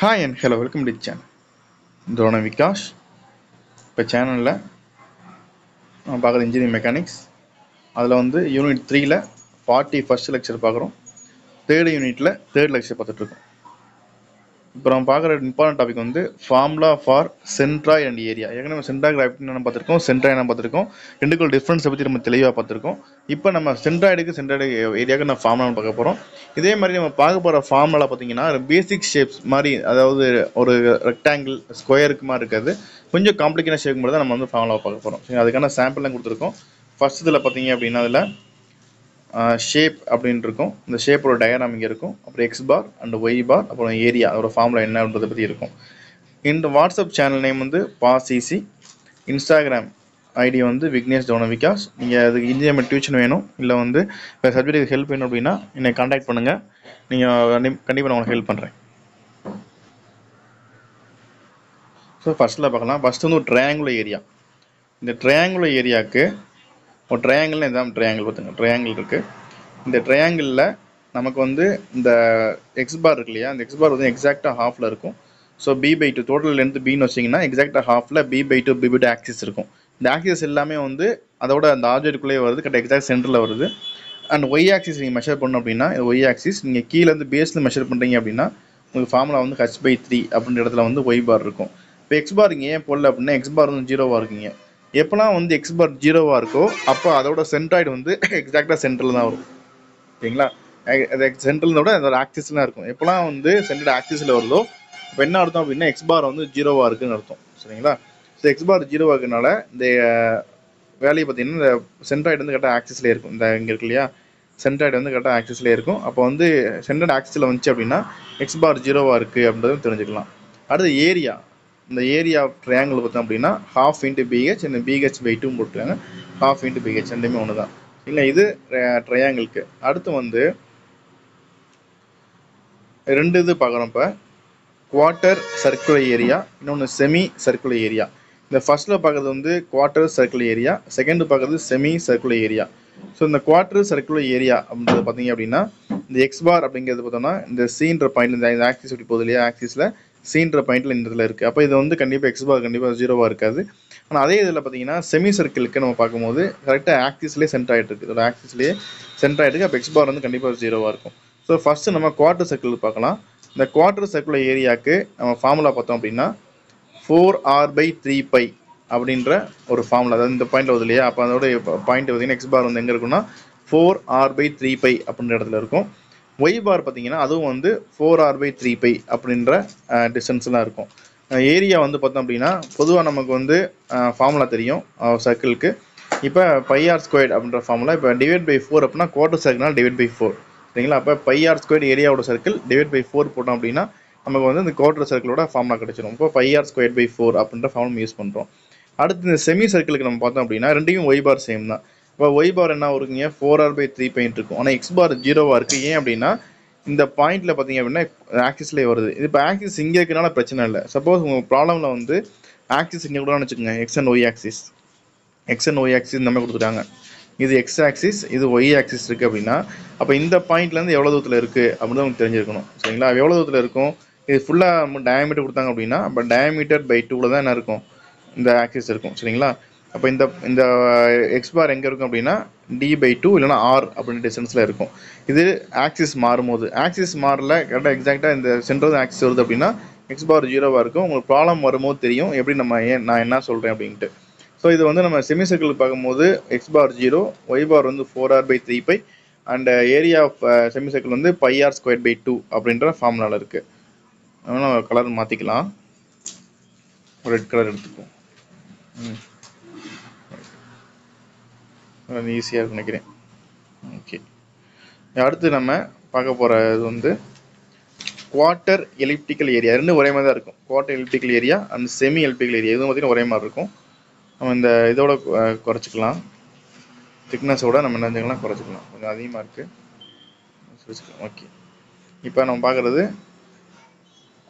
Hi and hello welcome to channel Drona Vikash. இப்போ சேனலில் நம்ம பார்க்குற இன்ஜினியரிங் மெக்கானிக்ஸ் அதில் வந்து யூனிட் த்ரீயில் ஃபார்ட்டி ஃபஸ்ட் லெக்சர் பார்க்குறோம். தேர்ட் யூனிட்டில் தேர்ட் லெக்சர் பார்த்துட்ருக்கோம் இப்போ நம்ம பார்க்குற இம்பார்ட்டன்ட் டாபிக் வந்து formula for centroid and area ஏற்கனவே சென்ட்ரா கிராஃபிக் என்ன பார்த்துருக்கோம் சென்ட்ராய்ட் என்ன பார்த்துருக்கோம். ரெண்டுக்குள்ள டிஃப்ரென்ஸை பற்றி நம்ம தெளிவாக பார்த்துருக்கோம். இப்போ நம்ம சென்ட்ராய்டுக்கு சென்ட்ராய்டு ஏரியாவுக்கு நம்ம ஃபார்முலா பார்க்க போகிறோம் இதே மாதிரி நம்ம பார்க்க போகிற ஃபார்முலா பார்த்தீங்கன்னா பேசிக் ஷேப்ஸ் மாதிரி அதாவது ஒரு ரெக்டாங்கிள் ஸ்கொயருக்கு மாதிரி இருக்காது. கொஞ்சம் காம்ப்ளிகேட் ஷேப் மட்டும் தான் நம்ம வந்து ஃபார்முலா பார்க்க போகிறோம் சரி அதுக்கான சாம்பிள்லாம் கொடுத்துருக்கோம். ஃபர்ஸ்ட் இதில் பார்த்தீங்க அப்படின்னா அதில் ஷேப் அப்படின்னு இருக்கும். இந்த ஷேப்போட டயக்ராம் இங்கே இருக்கும். அப்புறம் x bar and y bar அப்புறம் ஏரியா அதோட ஃபார்முலா என்னன்றதை பற்றி இருக்கும். இந்த வாட்ஸ்அப் சேனல் நேம் வந்து பாசிசி இன்ஸ்டாகிராம் ஐடி வந்து விக்னேஷ் டோன விகாஸ் நீங்கள் அதுக்கு இந்தியா டியூஷன் வேணும். இல்லை வந்து வேறு சப்ஜெக்ட்டுக்கு ஹெல்ப் வேணும் அப்படின்னா என்னை காண்டாக்ட் பண்ணுங்கள் நீங்கள் கண்டிப்பாக நான் உங்களுக்கு ஹெல்ப் பண்ணுறேன் ஸோ ஃபஸ்ட்டில் பார்க்கலாம். ஃபஸ்ட்டு வந்து ஒரு ட்ரையாங்குலர் ஏரியா இந்த ட்ரையாங்குலர் ஏரியாவுக்கு ஒரு ட்ரையாங்கிள்னு இதான் ட்ரையாங்கிள் பார்த்துங்க ட்ரையாங்கிள் இருக்குது இந்த ட்ரையாங்கிளில் நமக்கு வந்து இந்த எக்ஸ் பார் இருக்கு இல்லையா? அந்த எக்ஸ் பார் வந்து எக்ஸாக்டாக ஹாஃபில் இருக்கும். So b by two total length பின்னு வச்சிங்கன்னா எக்ஸாக்டாக ஹாஃபில் b by two b by two axis இருக்கும். இந்த ஆக்சிஸ் எல்லாமே வந்து அதோட அந்த ஆப்ஜெக்ட்டுக்குள்ளேயே வருது. கரெக்ட் எக்ஸாக்ட் சென்டரில் வருது. அண்ட் ஒய் ஆக்சிஸ் நீங்கள் மெஷர் பண்ணணும் அப்படின்னா ஒய் ஆக்சிஸ் நீங்கள் கீழேருந்து பேஸில் மெஷர் பண்ணுறீங்க அப்படின்னா உங்களுக்கு ஃபார்முலா வந்து ஹச் பை த்ரீ அப்படின்ற இடத்துல வந்து ஒய் பார் இருக்கும். இப்போ எக்ஸ் பார் இங்கே ஏன் போடல அப்படின்னா எக்ஸ் பார் வந்து ஜீரோவாக இருக்குங்க. எப்போலாம் வந்து எக்ஸ்பார் ஜீரோவாக இருக்கோ அப்போ அதோட சென்ட்ராய்டு வந்து எக்ஸாக்டாக சென்டரில் தான் வரும். ஓகேங்களா? அது விட அதோட ஆக்சிஸ்லாம் இருக்கும். எப்போலாம் வந்து சென்டர் ஆக்சிஸில் வருதோ இப்போ என்ன அர்த்தம் அப்படின்னா எக்ஸ்பார் வந்து ஜீரோவாக இருக்குன்னு அர்த்தம். சரிங்களா? ஸோ எக்ஸ்பார் ஜீரோவாக இருக்கனால இந்த வேலையை பார்த்தீங்கன்னா இந்த சென்ட்ராய்டு வந்து கரெக்டாக ஆக்சிஸ்லேயே இருக்கும். இந்த இங்கே இருக்கு இல்லையா? சென்ட்ராய்டு வந்து கரெக்டாக ஆக்சிஸ்லேயே இருக்கும். அப்போ வந்து சென்ட்ராய்டு ஆக்சிஸில் வந்துச்சு அப்படின்னா எக்ஸ் பார் ஜீரோவாக இருக்குது அப்படின்றத தெரிஞ்சுக்கலாம். அடுத்து ஏரியா இந்த ஏரியா ஆஃப் ட்ரையாங்கிள் பார்த்தோம் அப்படின்னா ஹாஃப் இன்ட்டு பிஹெச் இந்த பிஹெச் பை டூ போட்டுருக்காங்க. ஹாஃப் இன்ட்டு பிஹெச் ரெண்டுமே ஒன்று தான் இல்லை இது ட்ரையாங்கிளுக்கு அடுத்து வந்து ரெண்டு இது பார்க்குறோம் இப்போ. குவார்ட்டர் சர்க்குலர் ஏரியா இன்னொன்று செமி சர்க்குலர் ஏரியா இந்த ஃபர்ஸ்ட்டில் பார்க்குறது வந்து குவார்ட்டர் சர்க்குலர் ஏரியா செகண்ட் பார்க்குறது செமி சர்க்குலர் ஏரியா ஸோ இந்த குவார்ட்டர் சர்க்குலர் ஏரியா அப்படின்றது பார்த்தீங்க அப்படின்னா இந்த எக்ஸ் பார் அப்படிங்கிறது பார்த்தோம்னா இந்த சீன்ற பாயிண்ட் இந்த ஆக்சிஸ் இப்படி போகுது இல்லையா? ஆக்சிஸில் சீன்ற பாயிண்ட்டில் இந்த இதில் இருக்குது அப்போ இது வந்து கண்டிப்பாக எக்ஸ் பார் கண்டிப்பாக ஜீரோவாக இருக்காது. ஆனால் அதே இதில் பார்த்தீங்கன்னா செமி சர்க்கிளுக்கு நம்ம பார்க்கும்போது கரெக்டாக ஆக்சிஸ்லேயே சென்டர் ஆகிட்டு இருக்குது இதோட ஆக்சிஸ்லேயே சென்டர் ஆகிட்டு அப்போ எக்ஸ் பார் வந்து கண்டிப்பாக ஜீரோவாக இருக்கும். ஸோ ஃபஸ்ட்டு நம்ம குவார்ட்டர் சர்க்கிள் பார்க்கலாம். இந்த குவார்ட்டர் சர்க்குலர் ஏரியாவுக்கு நம்ம ஃபார்முலா பார்த்தோம் அப்படின்னா four r by three pi அப்படின்ற ஒரு ஃபார்முலா அதாவது இந்த பாயிண்ட் வருது இல்லையா? அப்போ அதோட பாயிண்ட் பார்த்தீங்கன்னா எக்ஸ் பார் வந்து எங்கே இருக்குன்னா four r by three pi அப்படின்ற இடத்துல இருக்கும். ஒய் பார் பார்த்தீங்கன்னா அதுவும் வந்து four r by three pi அப்படின்ற டிஸ்டன்ஸ்லாம் இருக்கும். ஏரியா வந்து பார்த்தோம் அப்படின்னா பொதுவாக நமக்கு வந்து ஃபார்முலா தெரியும் சர்க்கிளுக்கு இப்போ பை ஆர் ஸ்கொயர்ட் அப்படின்ற ஃபார்முலா இப்போ டிவைட் பை ஃபோர் அப்படின்னா குவார்டர் சர்க்கிள்னா டிவைட் பை ஃபோர் சரிங்களா? அப்போ பை ஆர் ஸ்கொயர்ட் ஏரியாவோட சர்க்கிள் டிவைட் பை ஃபோர் போட்டோம் அப்படின்னா நமக்கு வந்து இந்த குவார்டர் சர்க்கிளோட ஃபார்முலா கிடச்சிரும். இப்போ pi r square by four அப்படின்ற ஃபார்முலா யூஸ் பண்ணுறோம் அடுத்து இந்த செமி சர்க்கிளுக்கு நம்ம பார்த்தோம் அப்படின்னா ரெண்டையும் ஒய் பார் சேம் தான். இப்போ ஒய் பார் என்ன இருக்குங்க four r by three point இருக்கும். ஆனால் எக்ஸ் பார் ஜீரோவாக இருக்குது ஏன் அப்படின்னா இந்த பாயிண்ட்டில் பார்த்தீங்க அப்படின்னா ஆக்சிஸ்லேயே வருது. இது இப்போ ஆக்சிஸ் இங்கே இருக்கனால பிரச்சனை இல்லை. சப்போஸ் உங்கள் ப்ராப்ளமில் வந்து ஆக்சிஸ் இங்கே கூட வச்சுக்கோங்க. X and y axis x and y axis இந்த மாதிரி கொடுத்துட்டாங்க. இது எக்ஸ் ஆக்சிஸ் இது ஒய் ஆக்சிஸ் இருக்குது அப்படின்னா அப்போ இந்த பாயிண்ட்லேருந்து எவ்வளோ தூரத்தில் இருக்குது அப்படின்னு உங்களுக்கு தெரிஞ்சிருக்கணும். சரிங்களா? எவ்வளோ தூரத்தில் இருக்கும்? இது ஃபுல்லாக டயமீட்டர் கொடுத்தாங்க அப்படின்னா அப்போ டயமீட்டர் பை டூவில் தான் என்ன இருக்கும்? இந்த ஆக்சிஸ் இருக்கும். சரிங்களா? அப்போ இந்த இந்த எக்ஸ் பார் எங்கே இருக்கும் அப்படின்னா டி பை டூ இல்லைனா ஆர் அப்படின்ற டிஸ்டன்ஸில் இருக்கும். இது ஆக்சிஸ் மாறும்போது ஆக்சிஸ் மாறல கரெக்டாக எக்ஸாக்டாக இந்த சென்ட்ரல் ஆக்சிஸ் வருது அப்படின்னா எக்ஸ் பார் ஜீரோவாக இருக்கும். உங்களுக்கு ப்ராப்ளம் வரும்போது தெரியும். எப்படி நம்ம ஏன் நான் என்ன சொல்கிறேன் அப்படின்ட்டு. ஸோ இது வந்து நம்ம செமி சர்க்கிள் பார்க்கும்போது x bar zero y bar வந்து four r by three pi and area of semi circle வந்து pi r square by two அப்படின்ற ஃபார்முலாவில் இருக்குது அதனால் கலர் மாற்றிக்கலாம் ரெட் கலர் எடுத்துக்குவோம். ம். ஈஸியாக இருக்கும் நினைக்கிறேன். ஓகே அடுத்து நம்ம பார்க்க போகிற இது வந்து குவார்ட்டர் எலிப்டிக்கல் ஏரியா ரெண்டும் ஒரே மாதிரி தான் இருக்கும். Quarter elliptical area and semi elliptical area இதுவும் பார்த்திங்கன்னா ஒரே மாதிரி இருக்கும். நம்ம இந்த இதோட குறைச்சிக்கலாம். திக்னஸோட நம்ம என்ன செஞ்சுக்கலாம்? குறைச்சிக்கலாம். கொஞ்சம் அதிகமாக இருக்குது ஓகே இப்போ நம்ம பார்க்குறது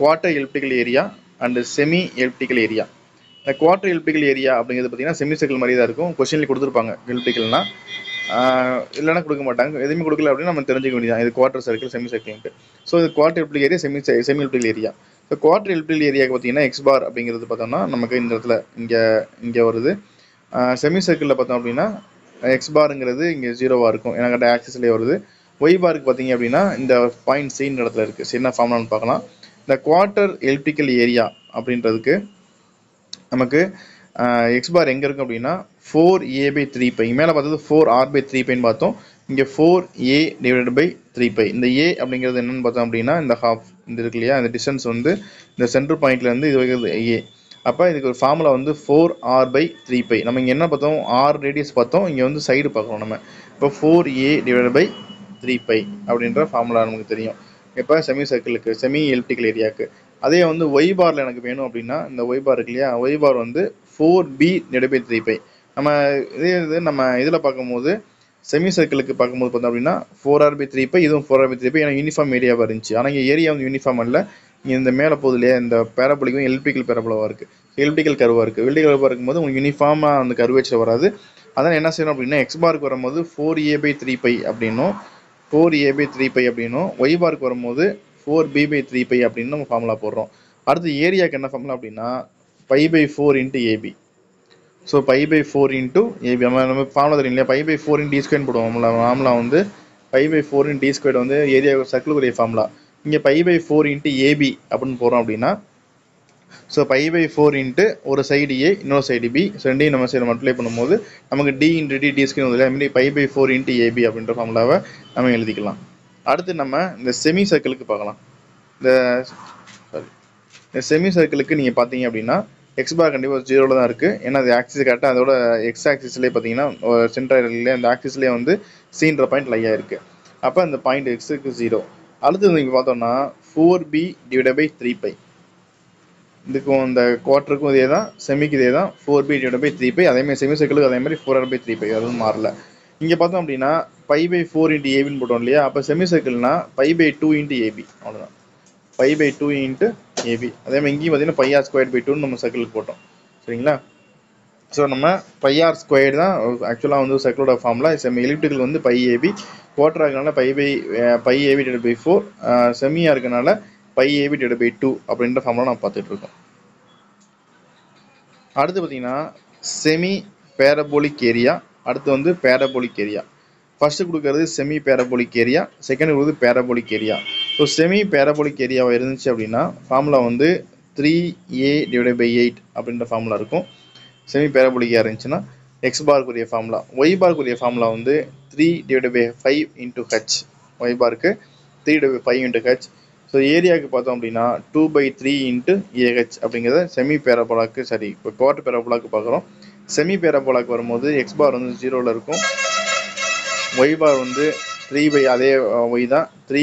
quarter elliptical area and semi elliptical area இந்த குவார்டர் எலிப்டிக்கல் ஏரியா அப்படிங்கிறது பார்த்தீங்கன்னா செமி சர்க்கிள் மாதிரி தான் இருக்கும். கொஸ்டின்ல கொடுத்துருப்பாங்க எலிப்டிக்கல்னா இல்லைன்னா கொடுக்க மாட்டாங்க. எதுவுமே கொடுக்கல அப்படின்னு நம்ம தெரிஞ்சுக்க வேண்டியதான் இது குவார்டர் சர்க்கிள் செமி சர்க்கிள்ட்டு ஸோ இது quarter elliptic area semi semi elliptical area. இப்போ குவார்டர் எலிப்டிக்கல் ஏரியாவுக்கு பார்த்தீங்கன்னா எக்ஸ் பார் அப்படிங்கிறது பார்த்தோம்னா நமக்கு இந்த இடத்துல இங்கே இங்கே வருது. செமி சர்க்கிளில் பார்த்தோம் அப்படின்னா எக்ஸ் பாருங்கிறது இங்கே ஜீரோவாக இருக்கும். ஏன்னா கரெக்டாக ஆக்சிஸ்லேயே வருது. ஒய் பாருக்கு பார்த்தீங்க அப்படின்னா இந்த பாயிண்ட் சீன் இடத்துல இருக்குது சரி என்ன ஃபார்ம்லான்னு பார்க்கலாம். இந்த குவார்டர் எலிப்டிக்கல் ஏரியா அப்படின்றதுக்கு நமக்கு எக்ஸ் பார் எங்கே இருக்கும் அப்படின்னா four a by three pi மேலே பார்த்தது ஃபோர் ஆர் பை த்ரீ பைன்னு பார்த்தோம். இங்கே four a divided by three pi இந்த ஏ அப்படிங்கிறது என்னன்னு பார்த்தோம் அப்படின்னா இந்த ஹாஃப் இந்த இருக்கு இல்லையா? இந்த டிஸ்டன்ஸ் வந்து இந்த சென்டர் பாயிண்ட்லேருந்து இது வைக்கிறது ஏ அப்போ இதுக்கு ஒரு ஃபார்முலா வந்து four r by three pi நம்ம இங்கே என்ன பார்த்தோம்? ஆர் ரேடியஸ் பார்த்தோம். இங்கே வந்து சைடு பார்க்குறோம் நம்ம. இப்போ four a divided by three pi அப்படின்ற ஃபார்முலா நமக்கு தெரியும். இப்போ செமி சர்க்கிளுக்கு செமி எலிப்டிக்கல் ஏரியாவுக்கு அதே வந்து ஒய் பாரில் எனக்கு வேணும் அப்படின்னா இந்த ஒய் பார் இருக்கு இல்லையா? ஒய் பார் வந்து ஃபோர் பி நெடுபை த்ரீ பை நம்ம இதே இது நம்ம இதில் பார்க்கும்போது செமி சர்க்கிளுக்கு பார்க்கும்போது பார்த்தோம் அப்படின்னா four r by three pi இதுவும் four r by three pi ஏன்னா யூனிஃபார்ம் ஏரியாவாக இருந்துச்சு. ஆனால் இங்கே ஏரியா வந்து யூனிஃபார்ம் இல்லை இங்கே இந்த மேலே போகுது இல்லையா? இந்த பேரபோலிக்கும் எலக்ட்ரிக்கல் பேரபோலாவாக இருக்குது எலக்ட்ரிக்கல் கருவாக இருக்குது எலிப்டிக்கல் கருவாக இருக்கும்போது உங்களுக்கு யூனிஃபார்மாக அந்த கருவேச்சர் வராது. அதனால் என்ன செய்யணும் அப்படின்னா எக்ஸ் பாருக்கு வரும்போது four a by three pi அப்படின்னும் four a by three pi அப்படின்னும் ஒய்பார்க்கு வரும்போது four b by three pi அப்படின்னு நம்ம ஃபார்முலா போடுறோம். அடுத்து ஏரியாவுக்கு என்ன ஃபார்முலா அப்படின்னா pi by four into ab so pi by four into ab நம்ம நம்ம ஃபார்முலா தெரியும் இல்லையா? Pi by four in d square போடுவோம். ஃபார்முலா வந்து pi by four in d square வந்து ஏரியா சர்க்கிளுக்குரிய ஃபார்முலா இங்கே pi by four into ab அப்படின்னு போகிறோம் அப்படின்னா so pi by four into ஒரு சைடு ஏ இன்னொரு சைடு பி ஸோ ரெண்டையும் நம்ம சைடு மல்டிப்ளை பண்ணும்போது நமக்கு d into d d square வந்து அதுமாதிரி pi by four into ab அப்படின்ற ஃபார்முலாவை நம்ம எழுதிக்கலாம். அடுத்து நம்ம இந்த செமி சர்க்கிளுக்கு பார்க்கலாம். இந்த சாரி இந்த செமி சர்க்கிளுக்கு நீங்கள் பார்த்தீங்க அப்படின்னா எக்ஸ் பார் கண்டிப்பாக ஜீரோவில் தான் இருக்குது ஏன்னா அது ஆக்சிஸ் கரெக்டாக அதோட எக்ஸ் ஆக்சிஸ்லேயே பார்த்தீங்கன்னா சென்ட்ரல்லே அந்த ஆக்சிஸ்லேயே வந்து சீன்ற பாயிண்ட் லையாக இருக்குது அப்போ அந்த பாயிண்ட் எக்ஸுக்கு ஜீரோ அடுத்தது நீங்கள் பார்த்தோம்னா four P divide by three pi இதுக்கும் இந்த குவார்ட்டருக்கும் இதே தான் செமிக்கு இதே தான் four P divide by three pi அதேமாதிரி செமி சர்க்கிளுக்கு அதே மாதிரி four R by three pi அதுவும் மாறல. இங்கே பார்த்தோம் அப்படின்னா பை பை ஃபோர் இன்ட்டு ஏபின்னு போட்டோம் இல்லையா? அப்போ semi சர்க்கிள்னா pi by two into ab அவ்வளோதான் pi by two into ab அதே மாதிரி இங்கேயும் பார்த்தீங்கன்னா பையார் ஆர் ஸ்கொயர் பை டூன்னு நம்ம சர்க்கிளுக்கு போட்டோம். சரிங்களா? ஸோ நம்ம பை ஆர் ஸ்கொயர் தான் ஆக்சுவலாக வந்து சர்க்கிளோட ஃபார்முலா செமி எலிப்டிக்கல் வந்து பை ஏபி குவார்டர் இருக்கனால பை பை பை ஏபி டெட் பை ஃபோர் செமியாக இருக்கனால பை ஏபி டெட் பை டூ அப்படின்ற ஃபார்முலா நம்ம பார்த்துட்டு இருக்கோம். அடுத்து பார்த்தீங்கன்னா செமி பேரபோலிக் ஏரியா அடுத்து வந்து பேரபோலிக் ஏரியா ஃபர்ஸ்ட் கொடுக்கறது செமி பேரபோலிக் ஏரியா செகண்ட் கொடுக்குறது parabolic area so semi parabolic ஏரியாவாக இருந்துச்சு அப்படின்னா ஃபார்முலா வந்து three a divide by eight அப்படின்ற ஃபார்முலா இருக்கும். செமி பேரபோலிக்காக இருந்துச்சுன்னா எக்ஸ் பார்க்குரிய ஃபார்முலா ஒய் பார்க்குரிய ஃபார்முலா வந்து three divide by five into h y park three divide five into h so ஏரியாவுக்கு பார்த்தோம் அப்படின்னா two by three into AH அப்படிங்கிறத செமி பேரபோலாக்கு சரி இப்போ குவார்டர் பேரபோலாக்கு பார்க்குறோம். செமி பேரபோலாக்கு வரும்போது எக்ஸ் பார் வந்து ஜீரோவில் இருக்கும். ஒய் பார் வந்து த்ரீ பை அதே ஒய் தான். Three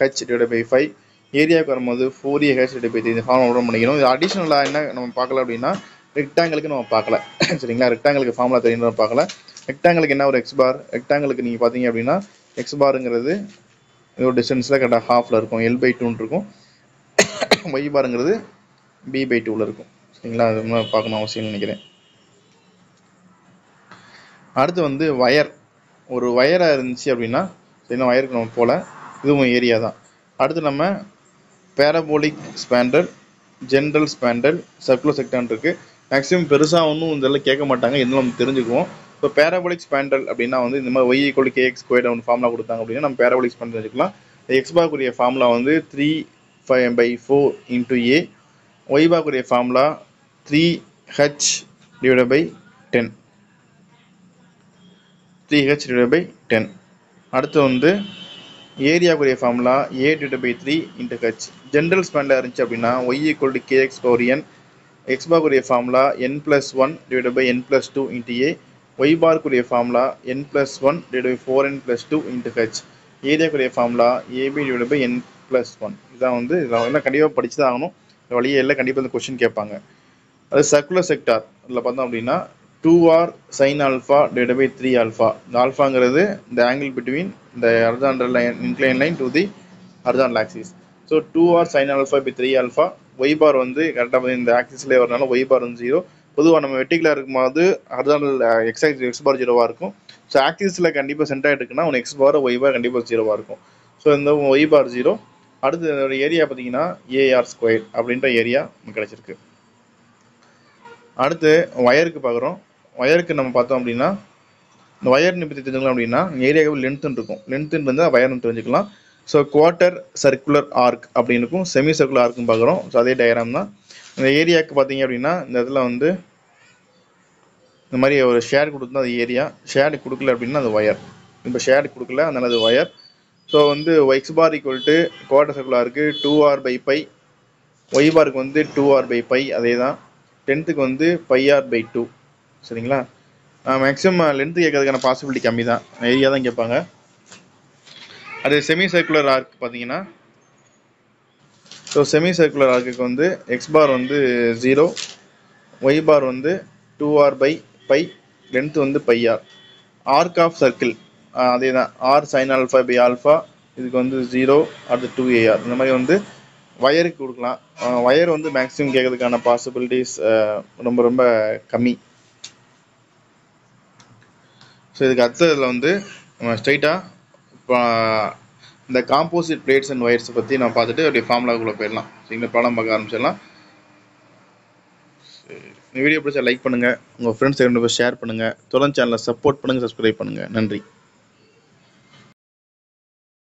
h divide by five ஏரியாவுக்கு வரும்போது four a h divide by three இந்த ஃபார்ம் ஓப்பன் பண்ணிக்கணும். இது அடிஷ்னலாக என்ன நம்ம பார்க்கல அப்படின்னா ரெக்டாங்கிளுக்கு நம்ம பார்க்கல. சரிங்களா? ரெக்டாங்கிளுக்கு ஃபார்முலா தெரியும் நம்ம பார்க்கல. ரெக்டாங்கிளுக்கு என்ன ஒரு எக்ஸ் பார் ரெக்டாங்கிளுக்கு நீங்கள் பார்த்தீங்க அப்படின்னா எக்ஸ் பாருங்கிறது ஒரு டிஸ்டன்ஸில் கரெக்டாக ஹாஃபில் இருக்கும். எல் பை டூன்னு இருக்கும். ஒய் பாருங்கிறது பி பை டூவில் இருக்கும். சரிங்களா? அது பார்க்கணும் அவசியம் நினைக்கிறேன். அடுத்து வந்து ஒயர் ஒரு ஒயராக இருந்துச்சு அப்படின்னா சரிங்களா ஒயருக்கு நம்ம போகல இதுவும் ஏரியா தான். அடுத்து நம்ம parabolic spandrel general spandrel circular sector இருக்குது மேக்ஸிமம் பெருசாக ஒன்றும் இதெல்லாம் கேட்க மாட்டாங்க. இருந்தாலும் நம்ம தெரிஞ்சுக்குவோம். இப்போ பேரபோலிக் ஸ்பேண்டல் அப்படின்னா வந்து இந்த மாதிரி y equal k x square ஒன்று ஃபார்முலா கொடுத்தாங்க அப்படின்னா நம்ம பேரபோலிக் ஸ்பேண்டல் தெரிஞ்சுக்கலாம். எக்ஸ் பாக்குரிய ஃபார்முலா வந்து three five by four into a y பாக்குரிய formula three h divide by ten three h divide by ten அடுத்து வந்து ஏரியாக்குரிய formula a divide by three into h general ஸ்பேண்டில் இருந்துச்சு அப்படின்னா y equal to kx power n x பாக்குரிய formula n plus one divide by n plus two into a y பார்க்குரிய formula n plus one divide by four n plus two into h ஏரியாக்குரிய formula ab divide by n plus one இதான் வந்து இதெல்லாம் எல்லாம் கண்டிப்பாக படித்து தான் ஆகணும் வழியே எல்லாம் கண்டிப்பாக இந்த கொஷின் கேட்பாங்க. அது சர்க்குலர் செக்டார் இதில் பார்த்தோம் அப்படின்னா two r sine alpha divide by three alpha இந்த ஆல்ஃபாங்கிறது இந்த ஆங்கிள் பிட்வீன் இந்த horizontal line incline line to the horizontal axis so two r sine alpha by three alpha y bar வந்து கரெக்டாக இந்த ஆக்சிஸ்லேயே வரனால ஒய் பார் வந்து ஜீரோ பொதுவாக நம்ம வெட்டிக்கலாக இருக்கும்போது horizontal x axis x bar ஜீரோவாக இருக்கும். ஸோ ஆக்சிஸில் கண்டிப்பாக சென்ட் ஆகிட்டு இருக்குன்னா உன் எக்ஸ் பார் ஒய் பார் கண்டிப்பாக ஜீரோவாக இருக்கும். ஸோ இந்த ஒய் பார் ஜீரோ அடுத்து என்னோட ஏரியா பார்த்தீங்கன்னா ஏஆர் ஸ்கொயர் அப்படின்ற ஏரியா நமக்கு கிடைச்சிருக்கு. அடுத்து ஒயருக்கு பார்க்குறோம். ஒயருக்கு நம்ம பார்த்தோம் அப்படின்னா இந்த ஒயர் பற்றி தெரிஞ்சுக்கலாம் அப்படின்னா ஏரியாவுக்கு லென்த்துன்னு இருக்கும். லென்த்துன்னு இருந்தால் வயர்னு தெரிஞ்சுக்கலாம். ஸோ குவார்ட்டர் சர்க்குலர் ஆர்க் அப்படின்னு இருக்கும். செமி சர்க்குலர் ஆர்க்குன்னு பார்க்குறோம். ஸோ அதே டயராம் தான். இந்த ஏரியாவுக்கு பார்த்தீங்க அப்படின்னா இந்த இதில் வந்து இந்த மாதிரி ஒரு ஷேர் கொடுத்தா அது ஏரியா ஷேர் கொடுக்கல அப்படின்னா அது ஒயர் இப்போ ஷேர் கொடுக்கல அதனால் அது ஒயர் ஸோ வந்து x bar equal to quarter arch two r by pi y பாருக்கு வந்து டூ ஆர் பை பை அதே தான். டென்த்துக்கு வந்து பை ஆர் பை டூ சரிங்களா? மேக்ஸிமம் லென்த்து கேட்கறதுக்கான பாசிபிலிட்டி கம்மி தான் ஏரியா தான் கேட்பாங்க. அது செமி சர்க்குலர் ஆர்க் பார்த்தீங்கன்னா ஸோ செமி சர்க்குலர் ஆர்க்குக்கு வந்து எக்ஸ் பார் வந்து ஜீரோ ஒய் பார் வந்து two r by pi length வந்து pi r arc of circle அதே தான் r sine alpha by alpha இதுக்கு வந்து ஜீரோ அடுத்து டூ ஏஆர் இந்த மாதிரி வந்து வயருக்கு கொடுக்கலாம். வயர் வந்து மேக்ஸிமம் கேட்கறதுக்கான பாசிபிலிட்டிஸ் ரொம்ப ரொம்ப கம்மி. ஸோ இதுக்கு அடுத்ததில் வந்து நம்ம ஸ்ட்ரைட்டாக இப்போ இந்த காம்போசிட் பிளேட்ஸ் அண்ட் ஒயர்ஸை பற்றி நம்ம பார்த்துட்டு அப்படியே ஃபார்முலாக்குள்ளே போயிடலாம். சரிங்களா? ப்ராப்ளம் பார்க்க ஆரம்பிச்சிடலாம். இந்த வீடியோ பிடிச்சா லைக் பண்ணுங்கள் உங்கள் ஃப்ரெண்ட்ஸ் ரெண்டு பேர் ஷேர் பண்ணுங்கள் தொடர்ந்து சேனலை சப்போர்ட் பண்ணுங்கள் சப்ஸ்கிரைப் பண்ணுங்கள் நன்றி.